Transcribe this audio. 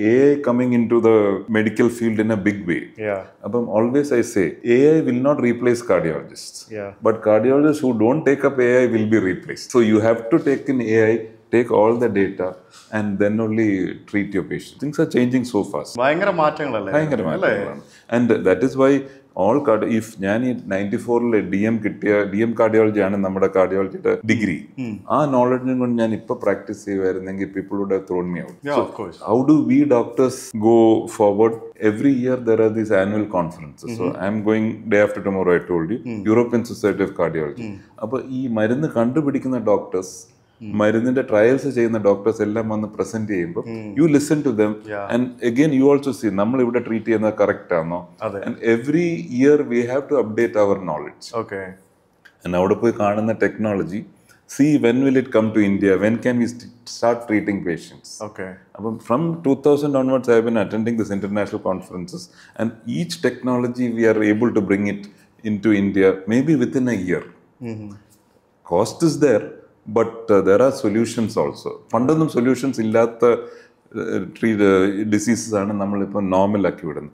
AI coming into the medical field in a big way. Yeah. But always I say AI will not replace cardiologists. Yeah. But cardiologists who don't take up AI will be replaced. So you have to take in AI take all the data, and then only treat your patient. Things are changing so fast. ഭയങ്കര മാറ്റങ്ങളല്ലേ ഭയങ്കര മാറ്റങ്ങളാണ് and that is why all card if ഞാൻ ഈ ninety ഫോറിൽ D M കിട്ടിയ D M cardiology ആണ് നമ്മുടെ കാർഡിയോളജിയുടെ ഡിഗ്രി ആ നോളജിനും കൊണ്ട് ഞാൻ ഇപ്പൊ practice ചെയ്യുമായിരുന്നെങ്കിൽ people would have thrown me out Yeah, of course. how do we doctors go forward every year there are these annual conferences so i'm going day after tomorrow i told you european society of cardiology അപ്പൊ ഈ മരുന്ന് കണ്ടുപിടിക്കുന്ന doctors മരുന്നിന്റെ trials ചെയ്യുന്ന doctors എല്ലാം വന്ന് present ചെയ്യുമ്പോൾ you listen to them. And again you also see നമ്മൾ ഇവിടെ ട്രീറ്റ് ചെയ്യുന്നത് കറക്റ്റ് ആണോ. And every year we have to update our knowledge okay അവിടെ പോയി കാണുന്ന technology see when will it come to India when can we start treating patients okay അപ്പം from two thousand onwards I been attending this international conferences and each technology we are able to bring it in to India maybe within a year cost is there but there are solutions also പണ്ടൊന്നും solutions ഇല്ലാത്ത tree diseases ആണ് നമ്മളിപ്പോൾ normal ആക്കി വിടുന്നത്